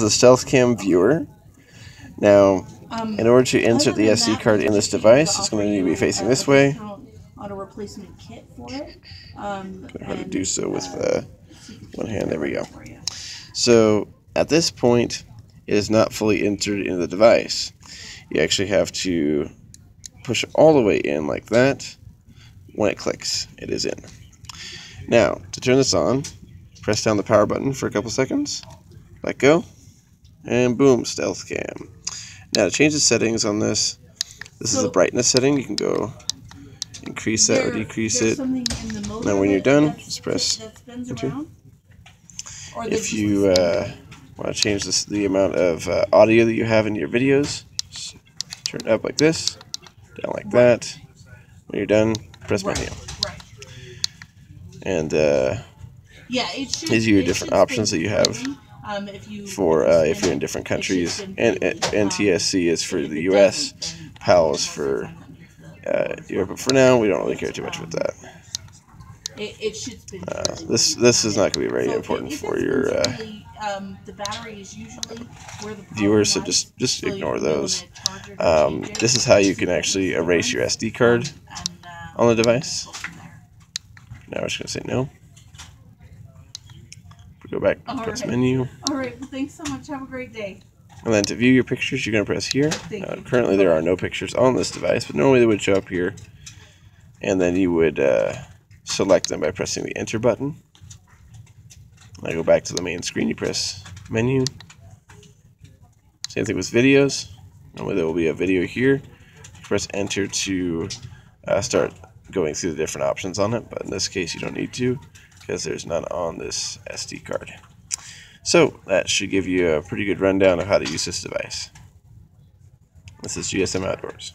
is a Stealth Cam viewer. Now, Um, in order to insert the SD that, card in this device, it's going to need to be facing this way. On a replacement kit for it. Um, How to and, do so with uh, uh, see if we one hand. There we go. So at this point, it is not fully entered into the device. You actually have to push it all the way in like that. When it clicks, it is in. Now, to turn this on, press down the power button for a couple seconds, let go, and boom, Stealth Cam. Now to change the settings on this, this is the brightness setting. You can go increase that or decrease it. something in the motor Now when you're done, just press enter. Or If you uh, want to change this, the amount of uh, audio that you have in your videos, just turn it up like this, down like that. When you're done, press right, menu. right. And uh, Yeah, it should. These are your different options that you have Um, if you for if uh, if you're in different countries, and, and Um, NTSC is for the U.S., PAL is it has to for find underneath the- uh, Europe. But for now, we don't really care too much with that. It, it should. Uh, this this is not going to be very important for your uh. Um, the battery is usually where the viewers, so just just ignore those. a charger to Um, this is how you can actually erase your SD card uh, on the device. go from there. Now we're just going to say no. Go back, All press right. menu. All right. Well, thanks so much. Have a great day. And then to view your pictures, you're going to press here. Uh, currently, there are no pictures on this device, but normally they would show up here. And then you would uh, select them by pressing the enter button. I go back to the main screen, you press menu. Same thing with videos. Normally, there will be a video here. You press enter to uh, start going through the different options on it, but in this case, you don't need to because there's none on this SD card. So that should give you a pretty good rundown of how to use this device. This is GSM Outdoors.